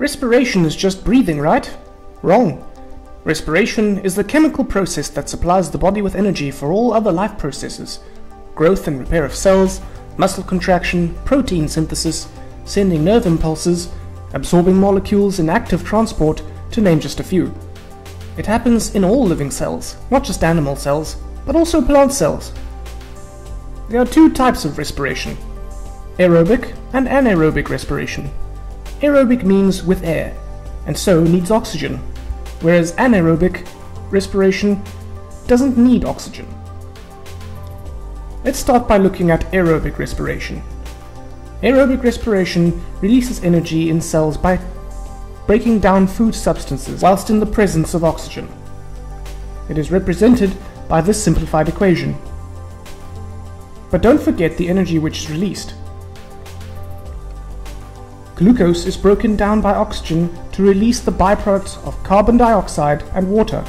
Respiration is just breathing, right? Wrong. Respiration is the chemical process that supplies the body with energy for all other life processes growth and repair of cells, muscle contraction, protein synthesis, sending nerve impulses, absorbing molecules, and active transport, to name just a few. It happens in all living cells, not just animal cells, but also plant cells. There are two types of respiration aerobic and anaerobic respiration. Aerobic means with air, and so needs oxygen, whereas anaerobic respiration doesn't need oxygen. Let's start by looking at aerobic respiration. Aerobic respiration releases energy in cells by breaking down food substances whilst in the presence of oxygen. It is represented by this simplified equation. But don't forget the energy which is released. Glucose is broken down by oxygen to release the byproducts of carbon dioxide and water.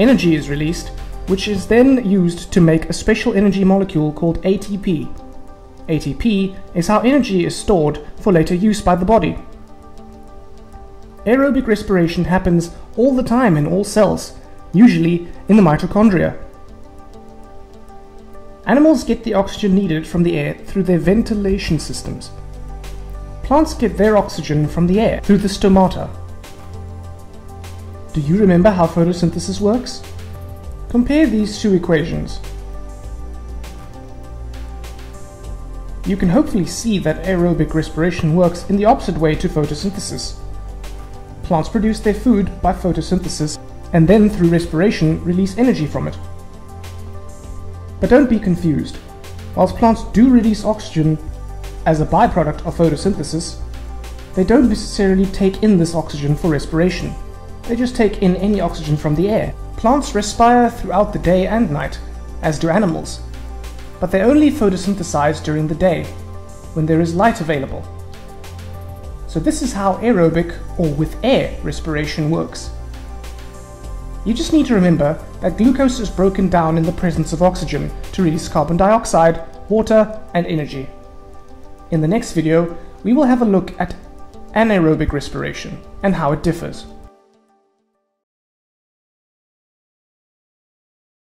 Energy is released, which is then used to make a special energy molecule called ATP. ATP is how energy is stored for later use by the body. Aerobic respiration happens all the time in all cells, usually in the mitochondria. Animals get the oxygen needed from the air through their ventilation systems. Plants get their oxygen from the air through the stomata. Do you remember how photosynthesis works? Compare these two equations. You can hopefully see that aerobic respiration works in the opposite way to photosynthesis. Plants produce their food by photosynthesis and then through respiration release energy from it. But don't be confused. Whilst plants do release oxygen as a byproduct of photosynthesis, they don't necessarily take in this oxygen for respiration. They just take in any oxygen from the air. Plants respire throughout the day and night, as do animals, but they only photosynthesize during the day, when there is light available. So this is how aerobic, or with air, respiration works. You just need to remember that glucose is broken down in the presence of oxygen to release carbon dioxide, water, and energy. In the next video, we will have a look at anaerobic respiration and how it differs.